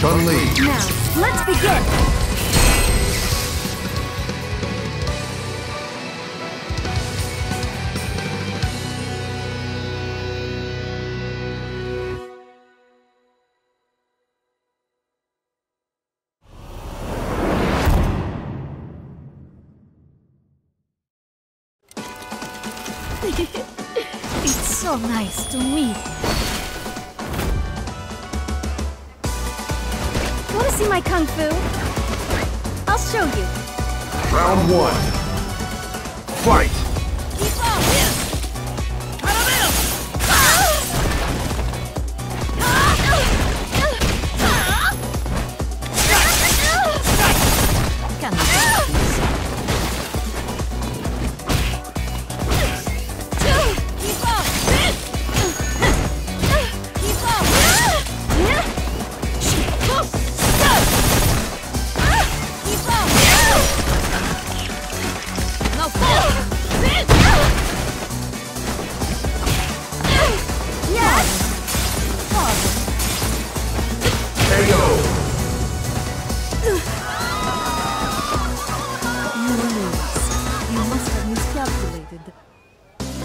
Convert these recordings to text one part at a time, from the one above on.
Chun-Li. Now, let's begin! it's so nice to meet. See my kung fu? I'll show you. Round one. Fight!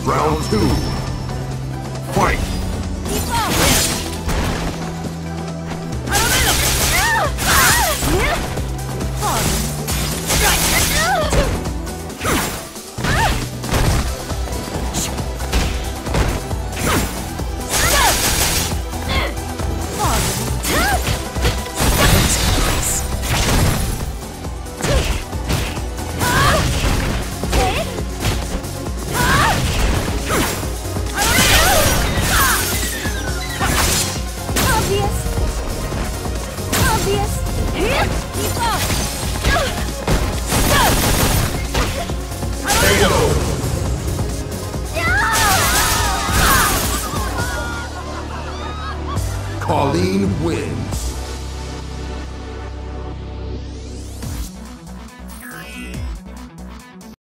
Round two. Fight! Kolin wins.